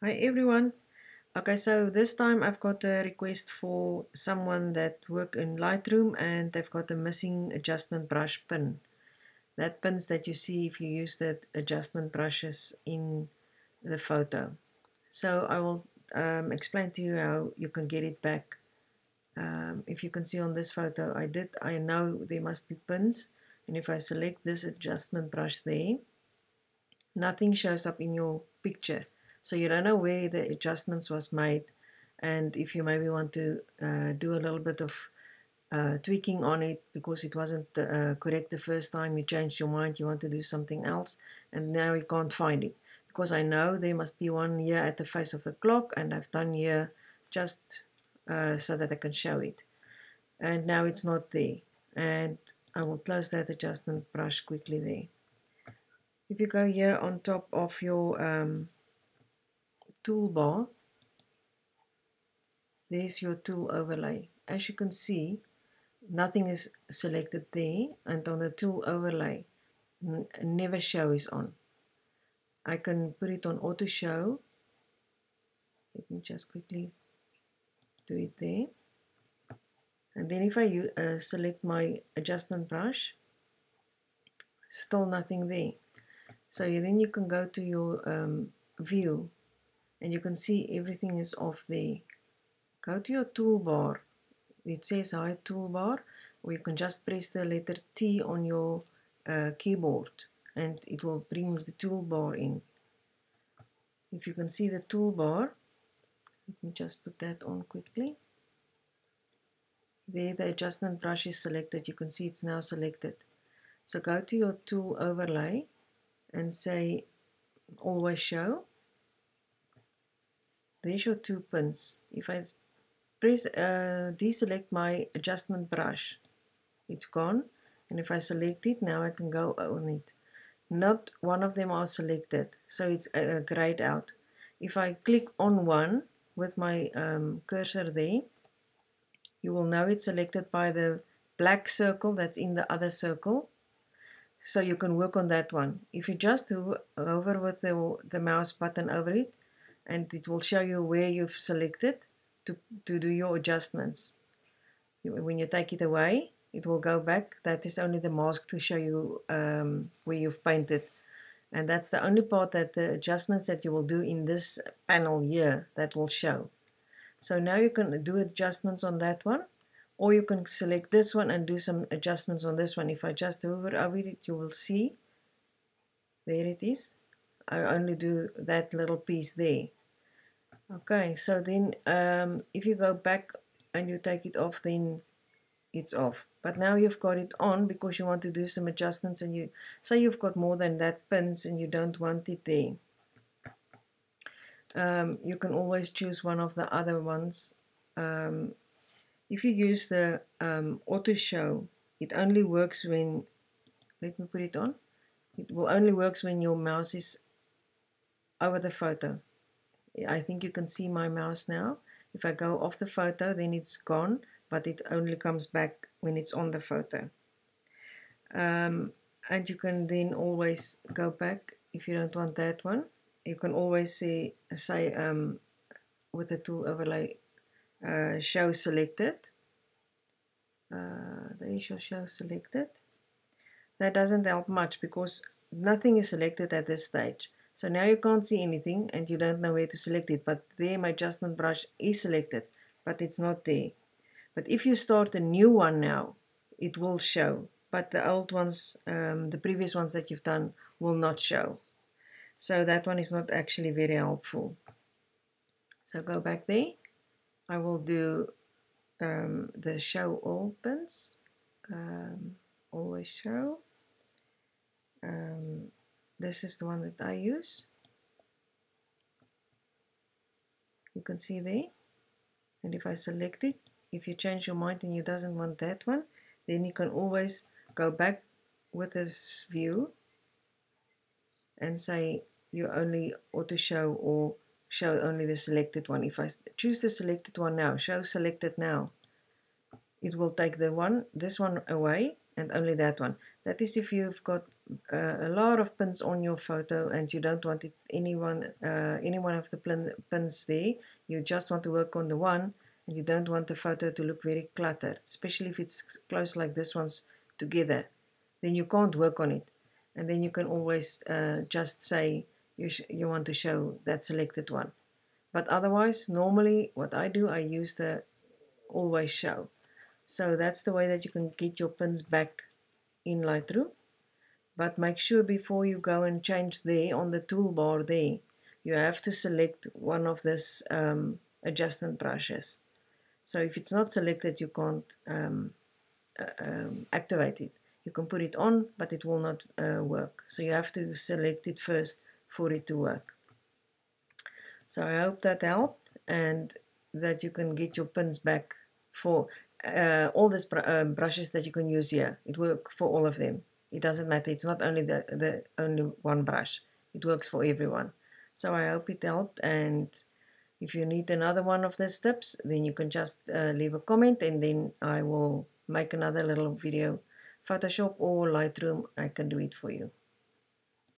Hi everyone. Okay, so this time I've got a request for someone that work in Lightroom and they've got a missing adjustment brush pin. That pins that you see if you use the adjustment brushes in the photo. So I will um, explain to you how you can get it back. Um, if you can see on this photo, I did, I know there must be pins. And if I select this adjustment brush there, nothing shows up in your picture so you don't know where the adjustments was made. And if you maybe want to uh, do a little bit of uh, tweaking on it because it wasn't uh, correct the first time you changed your mind you want to do something else and now you can't find it. Because I know there must be one here at the face of the clock and I've done here just uh, so that I can show it. And now it's not there. And I will close that adjustment brush quickly there. If you go here on top of your um, toolbar. There's your tool overlay. As you can see nothing is selected there and on the tool overlay never show is on. I can put it on auto show. Let me just quickly do it there. And then if I uh, select my adjustment brush still nothing there. So then you can go to your um, view and you can see everything is off there. Go to your toolbar. It says hide toolbar or you can just press the letter T on your uh, keyboard and it will bring the toolbar in. If you can see the toolbar, let me just put that on quickly. There the adjustment brush is selected. You can see it's now selected. So go to your tool overlay and say always show there's your two pins. If I press uh, deselect my adjustment brush, it's gone. And if I select it, now I can go on it. Not one of them are selected, so it's uh, grayed out. If I click on one with my um, cursor there, you will know it's selected by the black circle that's in the other circle. So you can work on that one. If you just hover with the, the mouse button over it, and it will show you where you've selected to, to do your adjustments. When you take it away, it will go back. That is only the mask to show you um, where you've painted. And that's the only part that the adjustments that you will do in this panel here that will show. So now you can do adjustments on that one or you can select this one and do some adjustments on this one. If I just hover over it, you will see there it is. I only do that little piece there. Okay, so then um, if you go back and you take it off, then it's off. But now you've got it on because you want to do some adjustments and you say you've got more than that pins and you don't want it there. Um, you can always choose one of the other ones. Um, if you use the um, auto show, it only works when, let me put it on, it will only works when your mouse is over the photo. I think you can see my mouse now. If I go off the photo, then it's gone, but it only comes back when it's on the photo. Um, and you can then always go back if you don't want that one. You can always say, say um, with the tool overlay, uh, show selected. Uh, there is your show selected. That doesn't help much because nothing is selected at this stage. So now you can't see anything and you don't know where to select it. But there my adjustment brush is selected, but it's not there. But if you start a new one now, it will show. But the old ones, um, the previous ones that you've done will not show. So that one is not actually very helpful. So go back there. I will do um, the show all pins. Um, always show. Um, this is the one that I use. You can see there. And if I select it if you change your mind and you doesn't want that one then you can always go back with this view and say you only auto show or show only the selected one. If I choose the selected one now show selected now it will take the one this one away and only that one. That is if you've got uh, a lot of pins on your photo and you don't want it anyone uh, any one of the pins there. You just want to work on the one and you don't want the photo to look very cluttered, especially if it's close like this one's together. Then you can't work on it. And then you can always uh, just say you, you want to show that selected one. But otherwise, normally what I do, I use the always show. So that's the way that you can get your pins back in Lightroom. But make sure before you go and change there on the toolbar there, you have to select one of this um, adjustment brushes. So if it's not selected, you can't um, uh, um, activate it. You can put it on, but it will not uh, work. So you have to select it first for it to work. So I hope that helped and that you can get your pins back for uh, all these br uh, brushes that you can use here. It works for all of them. It doesn't matter. It's not only the, the only one brush. It works for everyone. So I hope it helped and if you need another one of these tips then you can just uh, leave a comment and then I will make another little video. Photoshop or Lightroom, I can do it for you.